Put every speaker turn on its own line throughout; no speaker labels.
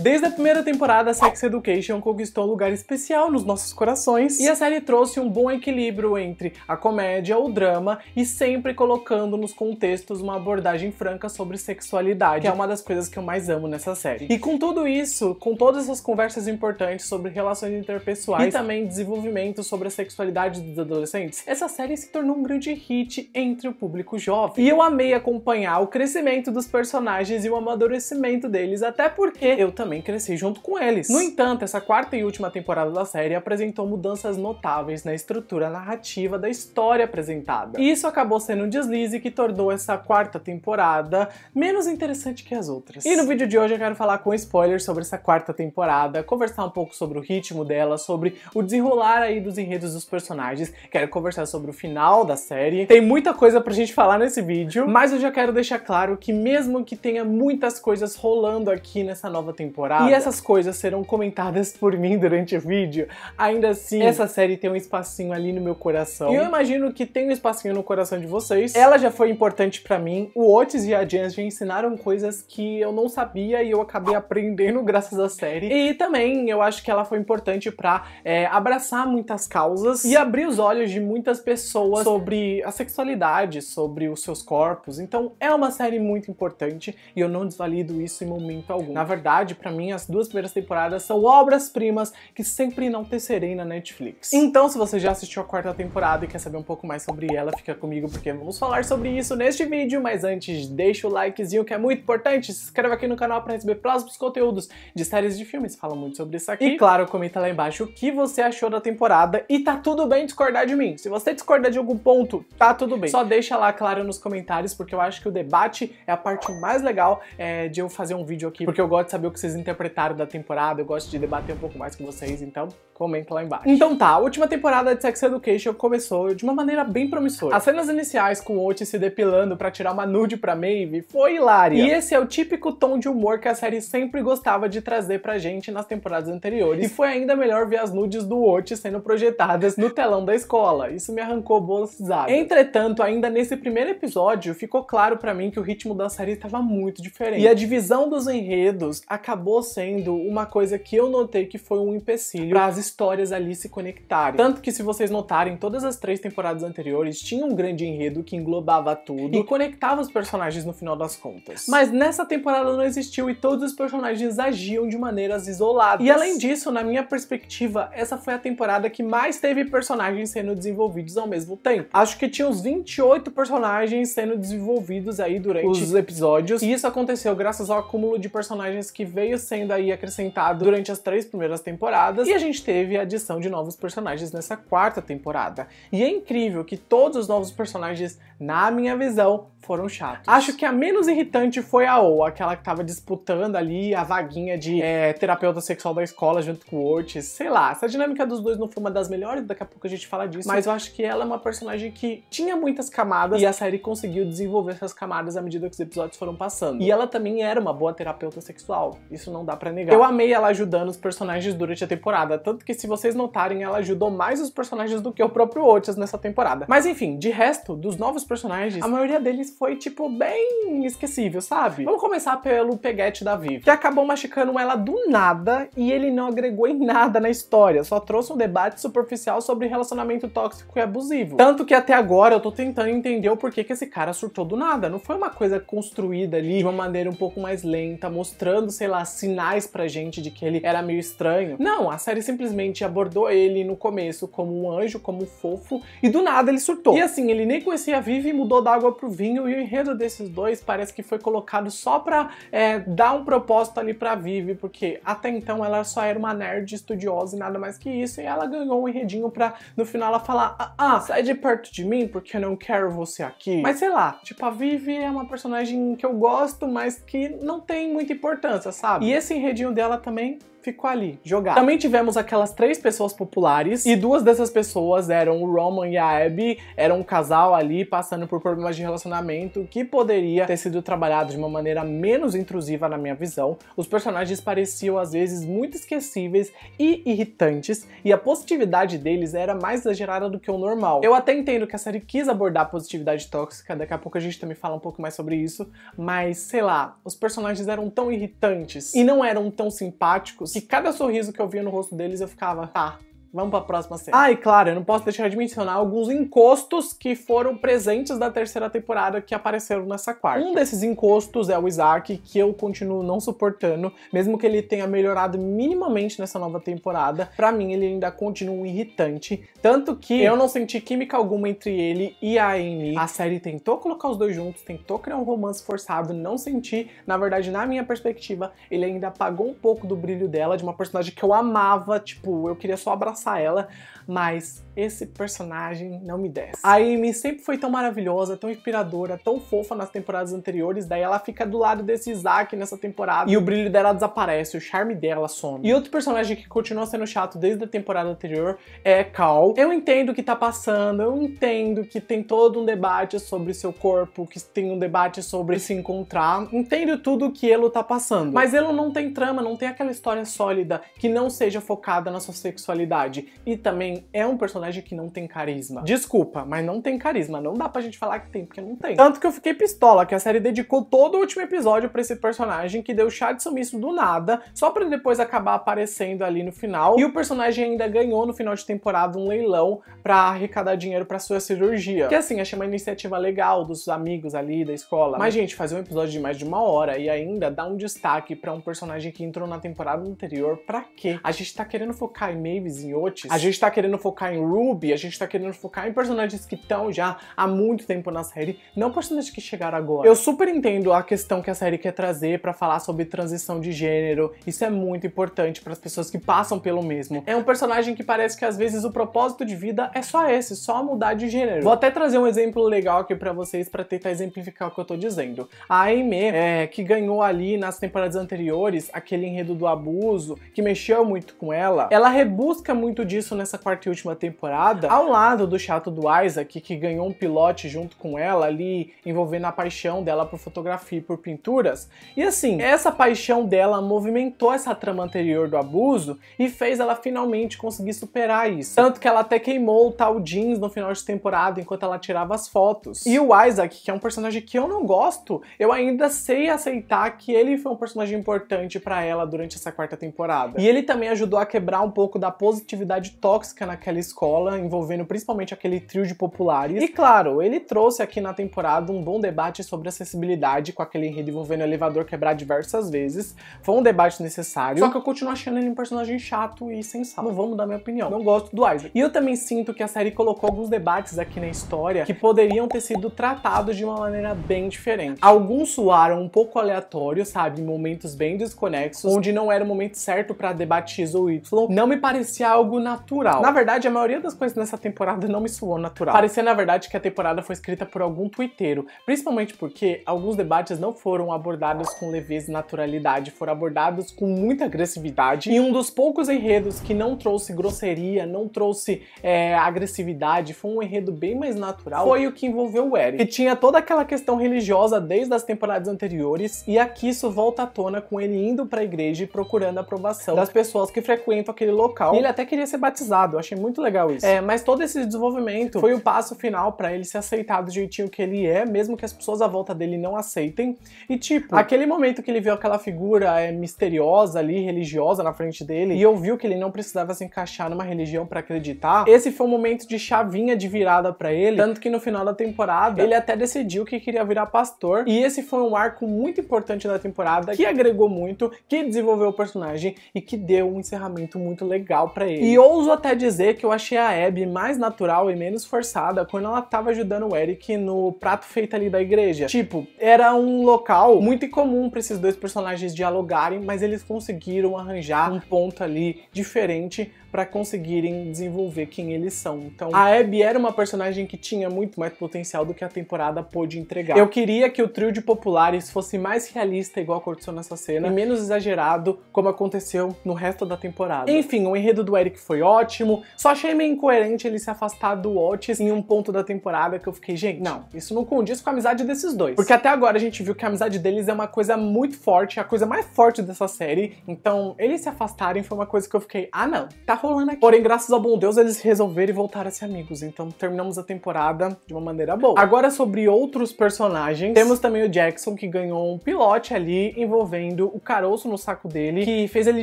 Desde a primeira temporada, Sex Education conquistou um lugar especial nos nossos corações e a série trouxe um bom equilíbrio entre a comédia, o drama e sempre colocando nos contextos uma abordagem franca sobre sexualidade, que é uma das coisas que eu mais amo nessa série. E com tudo isso, com todas essas conversas importantes sobre relações interpessoais e também desenvolvimento sobre a sexualidade dos adolescentes, essa série se tornou um grande hit entre o público jovem. E eu amei acompanhar o crescimento dos personagens e o amadurecimento deles, até porque eu também cresci junto com eles. No entanto, essa quarta e última temporada da série apresentou mudanças notáveis na estrutura narrativa da história apresentada. E isso acabou sendo um deslize que tornou essa quarta temporada menos interessante que as outras. E no vídeo de hoje eu quero falar com spoilers sobre essa quarta temporada, conversar um pouco sobre o ritmo dela, sobre o desenrolar aí dos enredos dos personagens, quero conversar sobre o final da série. Tem muita coisa pra gente falar nesse vídeo, mas eu já quero deixar claro que mesmo que tenha muitas coisas rolando aqui nessa nova temporada, e essas coisas serão comentadas por mim durante o vídeo, ainda assim, essa série tem um espacinho ali no meu coração. E eu imagino que tem um espacinho no coração de vocês. Ela já foi importante para mim. O Otis e a Jens já ensinaram coisas que eu não sabia e eu acabei aprendendo graças à série. E também eu acho que ela foi importante para é, abraçar muitas causas e abrir os olhos de muitas pessoas sobre a sexualidade, sobre os seus corpos. Então é uma série muito importante e eu não desvalido isso em momento algum. Na verdade, para mim, as duas primeiras temporadas são obras-primas que sempre enaltecerei na Netflix. Então, se você já assistiu a quarta temporada e quer saber um pouco mais sobre ela, fica comigo porque vamos falar sobre isso neste vídeo. Mas antes, deixa o likezinho que é muito importante. Se inscreva aqui no canal para receber próximos conteúdos de séries de filmes. Fala muito sobre isso aqui. E claro, comenta lá embaixo o que você achou da temporada e tá tudo bem discordar de mim. Se você discordar de algum ponto, tá tudo bem. Só deixa lá claro nos comentários porque eu acho que o debate é a parte mais legal é, de eu fazer um vídeo aqui, porque eu gosto de saber o que vocês interpretaram da temporada, eu gosto de debater um pouco mais com vocês, então comenta lá embaixo. Então tá, a última temporada de Sex Education começou de uma maneira bem promissora. As cenas iniciais com o Otis se depilando para tirar uma nude pra Maeve foi hilária. E esse é o típico tom de humor que a série sempre gostava de trazer pra gente nas temporadas anteriores. E foi ainda melhor ver as nudes do Otis sendo projetadas no telão da escola. Isso me arrancou boas risadas. Entretanto, ainda nesse primeiro episódio, ficou claro para mim que o ritmo da série estava muito diferente. E a divisão dos enredos acabou sendo uma coisa que eu notei que foi um empecilho para as histórias ali se conectarem. Tanto que se vocês notarem, todas as três temporadas anteriores tinham um grande enredo que englobava tudo e conectava os personagens no final das contas. Mas nessa temporada não existiu e todos os personagens agiam de maneiras isoladas. E além disso, na minha perspectiva, essa foi a temporada que mais teve personagens sendo desenvolvidos ao mesmo tempo. Acho que tinha uns 28 personagens sendo desenvolvidos aí durante os episódios. E isso aconteceu graças ao acúmulo de personagens que veio sendo aí acrescentado durante as três primeiras temporadas. E a gente teve a adição de novos personagens nessa quarta temporada. E é incrível que todos os novos personagens, na minha visão, foram chatos. Acho que a menos irritante foi a O, aquela que tava disputando ali a vaguinha de é, terapeuta sexual da escola junto com o Ortiz. Sei lá, essa dinâmica dos dois não foi uma das melhores, daqui a pouco a gente fala disso. Mas eu acho que ela é uma personagem que tinha muitas camadas e a série conseguiu desenvolver essas camadas à medida que os episódios foram passando. E ela também era uma boa terapeuta sexual, isso não dá para negar. Eu amei ela ajudando os personagens durante a temporada, tanto que que se vocês notarem, ela ajudou mais os personagens do que o próprio Otis nessa temporada. Mas enfim, de resto, dos novos personagens, a maioria deles foi, tipo, bem esquecível, sabe? Vamos começar pelo peguete da Vivi, que acabou machucando ela do nada e ele não agregou em nada na história, só trouxe um debate superficial sobre relacionamento tóxico e abusivo. Tanto que até agora eu tô tentando entender o porquê que esse cara surtou do nada. Não foi uma coisa construída ali de uma maneira um pouco mais lenta, mostrando, sei lá, sinais pra gente de que ele era meio estranho. Não, a série simplesmente abordou ele no começo como um anjo, como um fofo, e do nada ele surtou. E assim, ele nem conhecia a Vivi e mudou da água pro vinho, e o enredo desses dois parece que foi colocado só pra é, dar um propósito ali pra Vivi, porque até então ela só era uma nerd estudiosa e nada mais que isso, e ela ganhou um enredinho pra no final ela falar: ah, ah, sai de perto de mim porque eu não quero você aqui. Mas sei lá, tipo, a Vivi é uma personagem que eu gosto, mas que não tem muita importância, sabe? E esse enredinho dela também ficou ali, jogado. Também tivemos aquelas três pessoas populares, e duas dessas pessoas eram o Roman e a Abby, eram um casal ali passando por problemas de relacionamento que poderia ter sido trabalhado de uma maneira menos intrusiva na minha visão. Os personagens pareciam às vezes muito esquecíveis e irritantes, e a positividade deles era mais exagerada do que o normal. Eu até entendo que a série quis abordar a positividade tóxica, daqui a pouco a gente também fala um pouco mais sobre isso, mas sei lá, os personagens eram tão irritantes e não eram tão simpáticos que cada sorriso que eu via no rosto deles eu ficava, tá, Vamos para a próxima cena. Ah, e claro, eu não posso deixar de mencionar alguns encostos que foram presentes da terceira temporada que apareceram nessa quarta. Um desses encostos é o Isaac, que eu continuo não suportando, mesmo que ele tenha melhorado minimamente nessa nova temporada. Para mim, ele ainda continua irritante, tanto que eu não senti química alguma entre ele e a Amy. A série tentou colocar os dois juntos, tentou criar um romance forçado, não senti. Na verdade, na minha perspectiva, ele ainda apagou um pouco do brilho dela, de uma personagem que eu amava, tipo, eu queria só abraçar abraçar ela, mas esse personagem não me desce. A Amy sempre foi tão maravilhosa, tão inspiradora, tão fofa nas temporadas anteriores, daí ela fica do lado desse Isaac nessa temporada e o brilho dela desaparece, o charme dela some. E outro personagem que continua sendo chato desde a temporada anterior é Cal. Eu entendo que tá passando, eu entendo que tem todo um debate sobre seu corpo, que tem um debate sobre se encontrar, entendo tudo que ele tá passando. Mas ele não tem trama, não tem aquela história sólida que não seja focada na sua sexualidade. E também é um personagem que não tem carisma. Desculpa, mas não tem carisma. Não dá pra gente falar que tem, porque não tem. Tanto que eu fiquei pistola que a série dedicou todo o último episódio para esse personagem que deu chá de sumiço do nada, só para depois acabar aparecendo ali no final. E o personagem ainda ganhou no final de temporada um leilão para arrecadar dinheiro para sua cirurgia. Que assim, achei uma iniciativa legal dos amigos ali da escola. Mas, gente, fazer um episódio de mais de uma hora e ainda dar um destaque para um personagem que entrou na temporada anterior, pra quê? A gente tá querendo focar em Mavis e Otis, a gente tá querendo focar em Ruby, a gente tá querendo focar em personagens que estão já há muito tempo na série, não personagens que chegaram agora. Eu super entendo a questão que a série quer trazer para falar sobre transição de gênero, isso é muito importante para as pessoas que passam pelo mesmo. É um personagem que parece que às vezes o propósito de vida é só esse, só mudar de gênero. Vou até trazer um exemplo legal aqui para vocês para tentar exemplificar o que eu tô dizendo. A Aimee, é, que ganhou ali nas temporadas anteriores aquele enredo do abuso, que mexeu muito com ela, ela rebusca muito disso nessa quarta e última temporada, ao lado do chato do Isaac, que ganhou um pilote junto com ela ali, envolvendo a paixão dela por fotografia e por pinturas. E assim, essa paixão dela movimentou essa trama anterior do abuso e fez ela finalmente conseguir superar isso. Tanto que ela até queimou o tal jeans no final de temporada enquanto ela tirava as fotos. E o Isaac, que é um personagem que eu não gosto, eu ainda sei aceitar que ele foi um personagem importante para ela durante essa quarta temporada. E ele também ajudou a quebrar um pouco da positividade tóxica naquela escola, envolvendo principalmente aquele trio de populares. E claro, ele trouxe aqui na temporada um bom debate sobre acessibilidade com aquele enredo envolvendo o elevador quebrar diversas vezes. Foi um debate necessário. Só que eu continuo achando ele um personagem chato e sem sal. Não vou mudar minha opinião. Não gosto do Isaac. E eu também sinto que a série colocou alguns debates aqui na história que poderiam ter sido tratados de uma maneira bem diferente. Alguns soaram um pouco aleatórios, sabe? Em momentos bem desconexos, onde não era o momento certo para debate X ou Y. Não me parecia algo natural. Na verdade, a maioria das coisas nessa temporada não me soou natural. Parecia, na verdade, que a temporada foi escrita por algum twitteiro, principalmente porque alguns debates não foram abordados com leveza e naturalidade, foram abordados com muita agressividade. E um dos poucos enredos que não trouxe grosseria, não trouxe é, agressividade, foi um enredo bem mais natural, foi o que envolveu o Eric, que tinha toda aquela questão religiosa desde as temporadas anteriores, e aqui isso volta à tona com ele indo para a igreja e procurando a aprovação das pessoas que frequentam aquele local. E ele até queria ser batizado, eu achei muito isso. É, mas todo esse desenvolvimento foi o passo final para ele se aceitar do jeitinho que ele é, mesmo que as pessoas à volta dele não aceitem. E tipo, aquele momento que ele viu aquela figura é, misteriosa ali, religiosa na frente dele, e ouviu que ele não precisava se encaixar numa religião para acreditar, esse foi um momento de chavinha de virada para ele, tanto que no final da temporada ele até decidiu que queria virar pastor, e esse foi um arco muito importante da temporada que agregou muito, que desenvolveu o personagem e que deu um encerramento muito legal para ele. E ouso até dizer que eu achei a Abby mais natural e menos forçada quando ela tava ajudando o Eric no prato feito ali da igreja. Tipo, era um local muito incomum para esses dois personagens dialogarem, mas eles conseguiram arranjar um ponto ali diferente para conseguirem desenvolver quem eles são. Então, a Abby era uma personagem que tinha muito mais potencial do que a temporada pôde entregar. Eu queria que o trio de populares fosse mais realista, igual aconteceu nessa cena, e menos exagerado, como aconteceu no resto da temporada. Enfim, o enredo do Eric foi ótimo, só achei meio incoerente ele se afastar do Otis em um ponto da temporada que eu fiquei, gente, não, isso não condiz com a amizade desses dois. Porque até agora a gente viu que a amizade deles é uma coisa muito forte, a coisa mais forte dessa série, então eles se afastarem foi uma coisa que eu fiquei, ah não, tá rolando aqui. Porém, graças ao bom Deus, eles resolveram voltar a ser amigos. Então, terminamos a temporada de uma maneira boa. Agora, sobre outros personagens, temos também o Jackson, que ganhou um pilote ali envolvendo o caroço no saco dele, que fez ele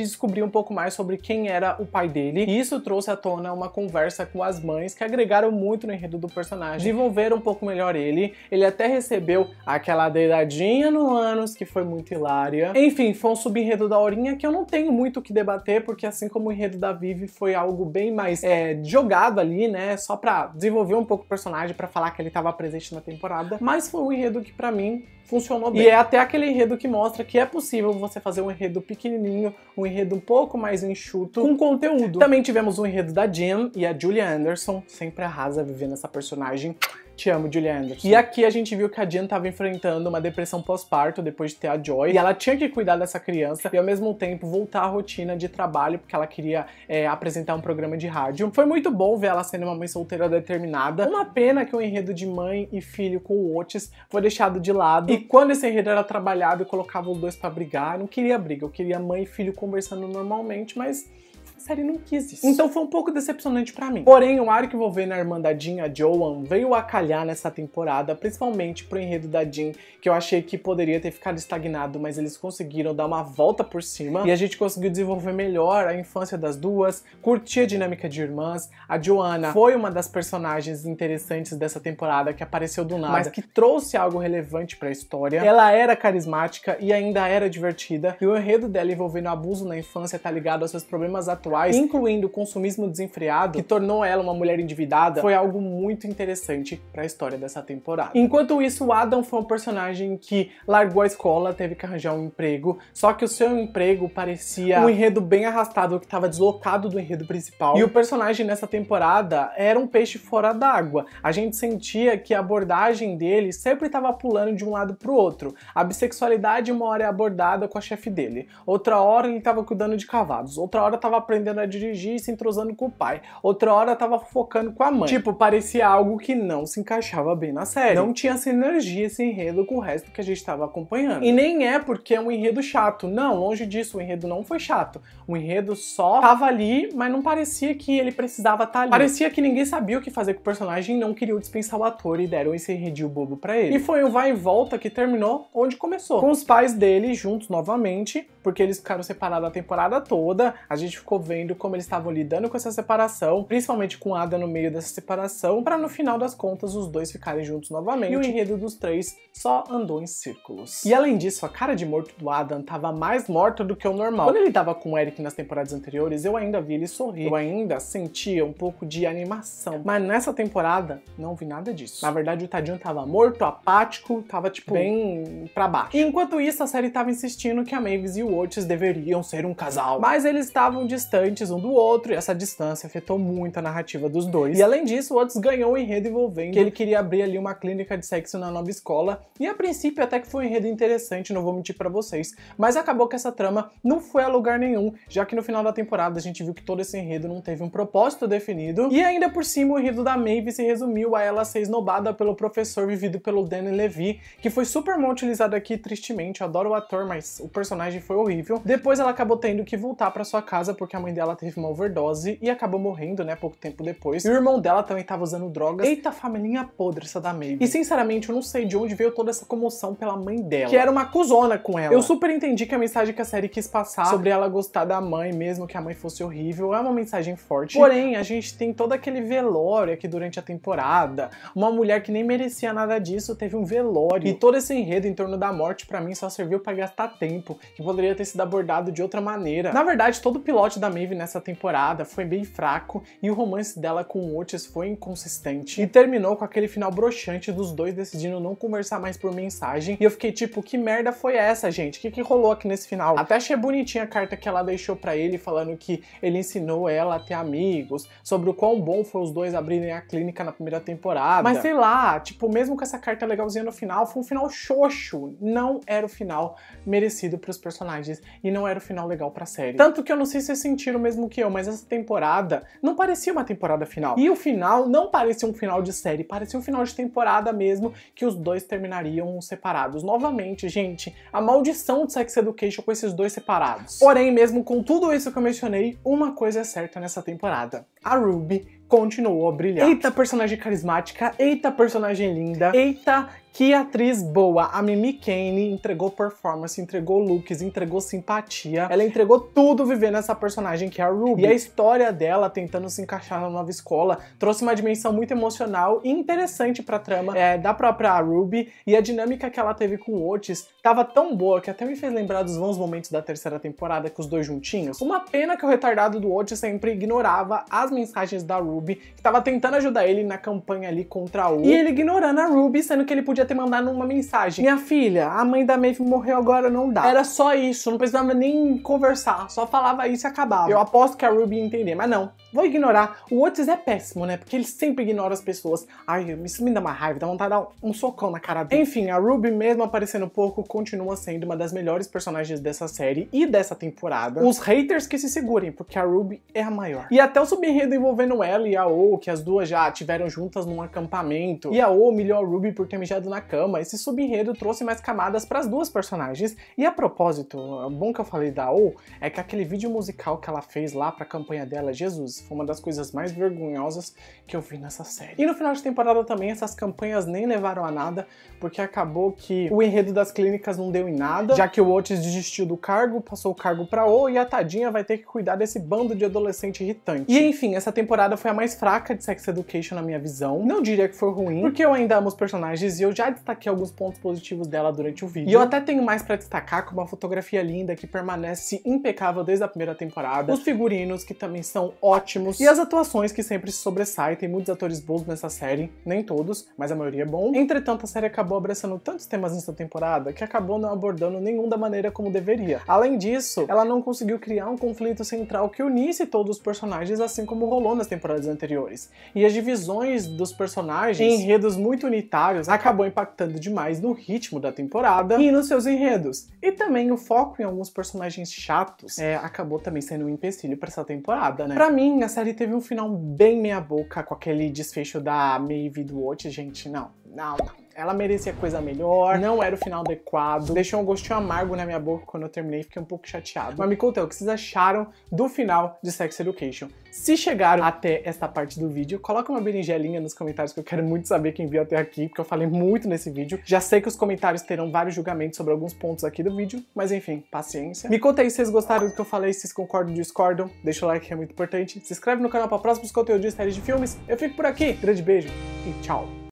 descobrir um pouco mais sobre quem era o pai dele. E isso trouxe à tona uma conversa com as mães que agregaram muito no enredo do personagem, desenvolveram um pouco melhor ele. Ele até recebeu aquela dedadinha no ânus, que foi muito hilária. Enfim, foi um subenredo da Horinha que eu não tenho muito o que debater, porque assim como o enredo da Vivi foi algo bem mais é, jogado ali, né? Só pra desenvolver um pouco o personagem, para falar que ele tava presente na temporada. Mas foi um enredo que para mim funcionou bem. E é até aquele enredo que mostra que é possível você fazer um enredo pequenininho, um enredo um pouco mais enxuto, com conteúdo. Também tivemos o um enredo da Jim e a Julia Anderson, sempre arrasa vivendo essa personagem. Te amo, Julia Anderson. E aqui a gente viu que a Jen tava enfrentando uma depressão pós-parto depois de ter a Joy. E ela tinha que cuidar dessa criança e ao mesmo tempo voltar à rotina de trabalho, porque ela queria é, apresentar um programa de rádio. Foi muito bom ver ela sendo uma mãe solteira determinada. Uma pena que o enredo de mãe e filho com o Otis foi deixado de lado. E quando esse enredo era trabalhado e colocava os dois para brigar, eu não queria briga, eu queria mãe e filho conversando normalmente, mas série não quis isso. Então foi um pouco decepcionante para mim. Porém, o arco envolvendo a Irmandadinha Joan veio a calhar nessa temporada, principalmente pro enredo da Jean, que eu achei que poderia ter ficado estagnado, mas eles conseguiram dar uma volta por cima e a gente conseguiu desenvolver melhor a infância das duas, curtir a dinâmica de irmãs. A Joanna foi uma das personagens interessantes dessa temporada que apareceu do nada, mas que trouxe algo relevante para a história. Ela era carismática e ainda era divertida, e o enredo dela envolvendo abuso na infância tá ligado aos seus problemas atuais atuais, incluindo o consumismo desenfreado, que tornou ela uma mulher endividada, foi algo muito interessante para a história dessa temporada. Enquanto isso, o Adam foi um personagem que largou a escola, teve que arranjar um emprego, só que o seu emprego parecia um enredo bem arrastado que estava deslocado do enredo principal. E o personagem nessa temporada era um peixe fora d'água. A gente sentia que a abordagem dele sempre estava pulando de um lado para o outro. A bissexualidade uma hora é abordada com a chefe dele, outra hora ele estava cuidando de cavalos, outra hora estava aprendendo a dirigir e se entrosando com o pai. Outra hora tava focando com a mãe. Tipo, parecia algo que não se encaixava bem na série. Não tinha sinergia esse enredo com o resto que a gente estava acompanhando. E nem é porque é um enredo chato. Não, longe disso, o enredo não foi chato. O enredo só tava ali, mas não parecia que ele precisava estar tá ali. Parecia que ninguém sabia o que fazer com o personagem e não queria dispensar o ator e deram esse enredio bobo para ele. E foi um vai e volta que terminou onde começou. Com os pais dele juntos novamente, porque eles ficaram separados a temporada toda. A gente ficou vendo como eles estavam lidando com essa separação, principalmente com Ada no meio dessa separação, para no final das contas os dois ficarem juntos novamente. E o enredo dos três só andou em círculos. E além disso, a cara de morto do Adam tava mais morta do que o normal. Quando ele tava com o Eric nas temporadas anteriores, eu ainda vi ele sorrir. Eu ainda sentia um pouco de animação. Mas nessa temporada, não vi nada disso. Na verdade, o tadinho tava morto, apático, tava tipo bem pra baixo. E enquanto isso, a série tava insistindo que a Mavis e o Otis deveriam ser um casal. Mas eles estavam distantes um do outro e essa distância afetou muito a narrativa dos dois. E além disso, o Otis ganhou o um enredo envolvendo que ele queria abrir ali uma clínica de sexo na nova escola. E a princípio até que foi um enredo interessante, não vou mentir para vocês. Mas acabou que essa trama não foi a lugar nenhum, já que no final da temporada a gente viu que todo esse enredo não teve um propósito definido. E ainda por cima, o enredo da Maeve se resumiu a ela ser esnobada pelo professor vivido pelo Danny Levy, que foi super mal utilizado aqui, tristemente. Eu adoro o ator, mas o personagem foi horrível. Depois ela acabou tendo que voltar para sua casa porque a mãe dela teve uma overdose e acabou morrendo, né, pouco tempo depois. E o irmão dela também tava usando drogas. Eita, família podre essa da Maeve. E sinceramente, eu não sei de onde veio toda essa comoção pela mãe dela, que era uma cuzona com ela. Eu super entendi que a mensagem que a série quis passar sobre ela gostar da mãe, mesmo que a mãe fosse horrível, é uma mensagem forte. Porém, a gente tem todo aquele velório aqui durante a temporada. Uma mulher que nem merecia nada disso teve um velório. E todo esse enredo em torno da morte, para mim, só serviu para gastar tempo, que poderia poderia ter sido abordado de outra maneira. Na verdade, todo o pilote da Maeve nessa temporada foi bem fraco e o romance dela com o Otis foi inconsistente. E terminou com aquele final broxante dos dois decidindo não conversar mais por mensagem. E eu fiquei tipo, que merda foi essa, gente? O que, que rolou aqui nesse final? Até achei bonitinha a carta que ela deixou para ele, falando que ele ensinou ela a ter amigos, sobre o quão bom foi os dois abrirem a clínica na primeira temporada. Mas sei lá, tipo, mesmo com essa carta legalzinha no final, foi um final xoxo. Não era o final merecido para os personagens e não era o final legal pra série. Tanto que eu não sei se vocês sentiram mesmo que eu, mas essa temporada não parecia uma temporada final. E o final não parecia um final de série, parecia um final de temporada mesmo, que os dois terminariam separados. Novamente, gente, a maldição de Sex Education com esses dois separados. Porém, mesmo com tudo isso que eu mencionei, uma coisa é certa nessa temporada. A Ruby continuou a brilhar. Eita personagem carismática, eita personagem linda, eita que atriz boa! A Mimi Kane entregou performance, entregou looks, entregou simpatia. Ela entregou tudo vivendo essa personagem que é a Ruby. E a história dela tentando se encaixar na nova escola trouxe uma dimensão muito emocional e interessante pra trama é, da própria Ruby. E a dinâmica que ela teve com o Otis tava tão boa que até me fez lembrar dos bons momentos da terceira temporada com os dois juntinhos. Uma pena que o retardado do Otis sempre ignorava as mensagens da Ruby, que tava tentando ajudar ele na campanha ali contra a U. E ele ignorando a Ruby, sendo que ele podia ter mandado uma mensagem. Minha filha, a mãe da Maeve morreu agora, não dá. Era só isso, não precisava nem conversar, só falava isso e acabava. Eu aposto que a Ruby ia entender, mas não. Vou ignorar. O Otis é péssimo, né? Porque ele sempre ignora as pessoas. Ai, isso me dá uma raiva, dá vontade de dar um socão na cara dele. Enfim, a Ruby, mesmo aparecendo pouco, continua sendo uma das melhores personagens dessa série e dessa temporada. Os haters que se segurem, porque a Ruby é a maior. E até o subenredo envolvendo ela e a O, que as duas já tiveram juntas num acampamento. E a O humilhou a Ruby por ter mijado na cama. Esse subenredo trouxe mais camadas para as duas personagens. E a propósito, bom que eu falei da O é que aquele vídeo musical que ela fez lá pra campanha dela, Jesus, foi uma das coisas mais vergonhosas que eu vi nessa série. E no final de temporada também essas campanhas nem levaram a nada, porque acabou que o enredo das clínicas não deu em nada, já que o Otis desistiu do cargo, passou o cargo pra O e a Tadinha vai ter que cuidar desse bando de adolescente irritante. E enfim, essa temporada foi a mais fraca de Sex Education na minha visão. Não diria que foi ruim, porque eu ainda amo os personagens e eu já destaquei alguns pontos positivos dela durante o vídeo. E eu até tenho mais para destacar, como uma fotografia linda que permanece impecável desde a primeira temporada, os figurinos que também são ótimos e as atuações que sempre se sobressaem. Tem muitos atores bons nessa série, nem todos, mas a maioria é bom. Entretanto, a série acabou abraçando tantos temas nessa temporada que acabou não abordando nenhum da maneira como deveria. Além disso, ela não conseguiu criar um conflito central que unisse todos os personagens, assim como rolou nas temporadas anteriores. E as divisões dos personagens em enredos muito unitários acabou impactando demais no ritmo da temporada e nos seus enredos. E também o foco em alguns personagens chatos é, acabou também sendo um empecilho para essa temporada, né? Pra mim, a série teve um final bem meia boca com aquele desfecho da Maeve do Watch, gente, não, não, não. Ela merecia coisa melhor, não era o final adequado, deixou um gostinho amargo na minha boca quando eu terminei, fiquei um pouco chateado. Mas me conta o que vocês acharam do final de Sex Education. Se chegaram até esta parte do vídeo, coloca uma berinjelinha nos comentários que eu quero muito saber quem viu até aqui, porque eu falei muito nesse vídeo. Já sei que os comentários terão vários julgamentos sobre alguns pontos aqui do vídeo, mas enfim, paciência. Me conta aí se vocês gostaram do que eu falei, se vocês concordam ou discordam, deixa o like que é muito importante. Se inscreve no canal para próximos conteúdos de séries de filmes. Eu fico por aqui, grande beijo e tchau!